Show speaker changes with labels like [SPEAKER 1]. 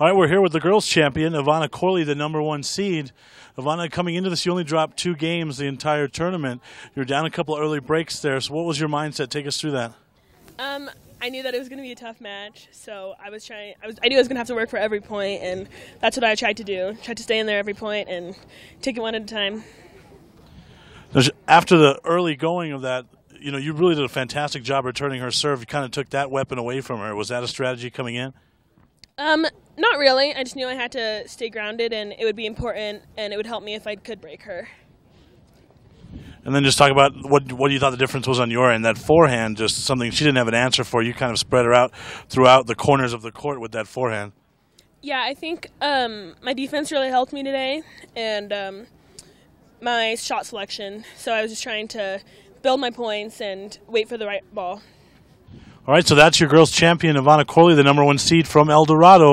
[SPEAKER 1] All right, we're here with the girls' champion, Ivana Corley, the number one seed. Ivana, coming into this, you only dropped two games the entire tournament. You're down a couple early breaks there. So, what was your mindset? Take us through that.
[SPEAKER 2] Um, I knew that it was going to be a tough match, so I was trying. I was. I knew I was going to have to work for every point, and that's what I tried to do. Tried to stay in there every point and take it one at a time.
[SPEAKER 1] After the early going of that, you know, you really did a fantastic job returning her serve. You kind of took that weapon away from her. Was that a strategy coming in?
[SPEAKER 2] Um, not really. I just knew I had to stay grounded, and it would be important, and it would help me if I could break her.
[SPEAKER 1] And then just talk about what what you thought the difference was on your end. That forehand, just something she didn't have an answer for. You kind of spread her out throughout the corners of the court with that forehand.
[SPEAKER 2] Yeah, I think um, my defense really helped me today, and um, my shot selection. So I was just trying to build my points and wait for the right ball.
[SPEAKER 1] All right, so that's your girls' champion, Ivana Corley, the number one seed from El Dorado.